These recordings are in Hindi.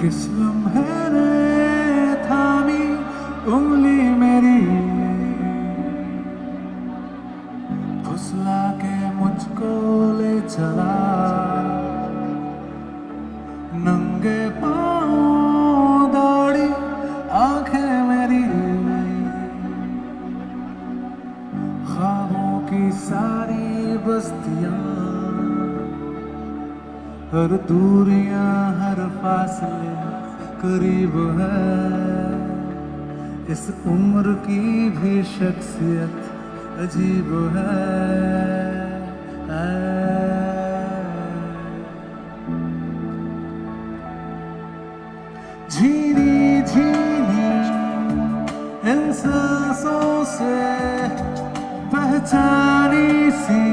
किस लम्हे ने थामी, उंगली मेरी। फुसला के मुझको ले चला। नंगे पाँव दौड़ी, आँखें मेरी। ख्वाबों की सारी बस्तियाँ, हर दूरियाँ करीब है। इस उम्र की भी शख्सियत अजीब है। झीनी झीनी, इन सांसों से पहचानी सी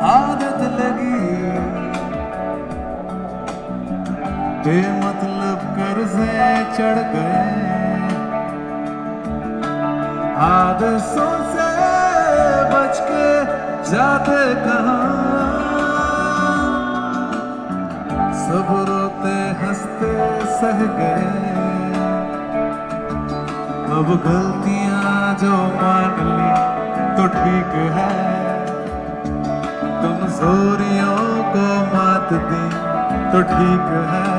आदत लगी। बेमतलब कर्जे चढ़ गए। आदतों से बच के जाते कहा? सब रोते हँसते सह गए। अब गलतियाँ जो मान ली तो ठीक है। कमजोरियों को मात दी तो ठीक है।